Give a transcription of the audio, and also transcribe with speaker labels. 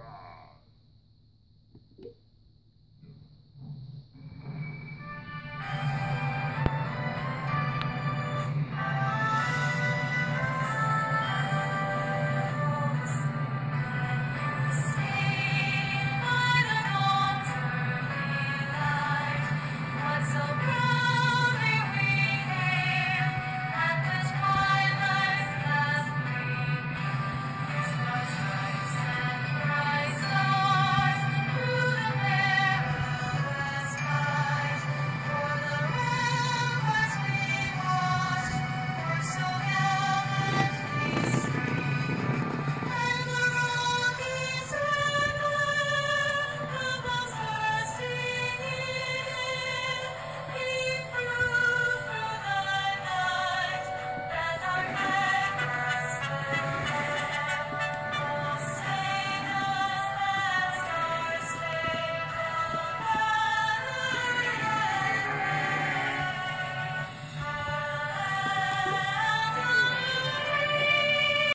Speaker 1: Hoorah!